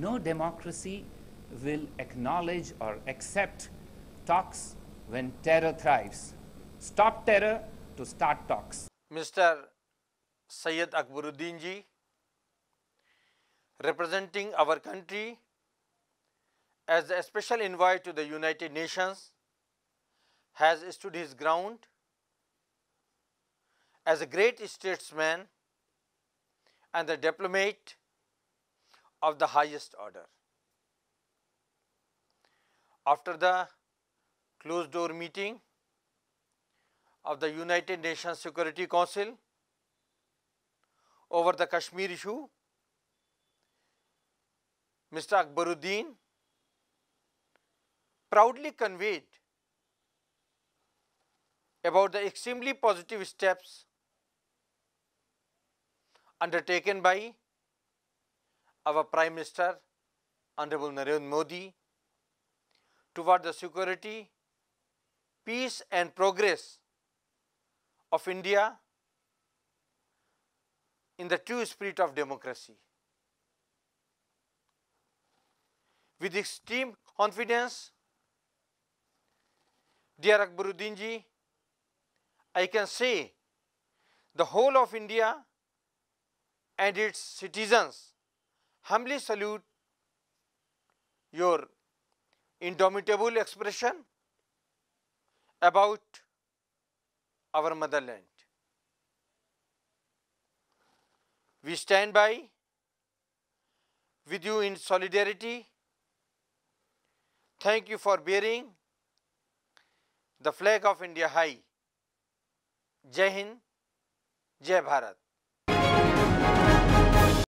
no democracy will acknowledge or accept talks when terror thrives. Stop terror to start talks. Mr. Syed Akbaruddin ji, representing our country as a special envoy to the United Nations, has stood his ground as a great statesman and the diplomat of the highest order. After the closed door meeting of the United Nations Security Council over the Kashmir issue, Mr. Akbaruddin proudly conveyed about the extremely positive steps undertaken by our Prime Minister Honorable Narendra Modi toward the security, peace and progress of India in the true spirit of democracy. With extreme confidence, dear Akbaruddin I can say the whole of India and its citizens humbly salute your indomitable expression about our motherland. We stand by with you in solidarity. Thank you for bearing the flag of India high. Jai Hind, Jai Bharat.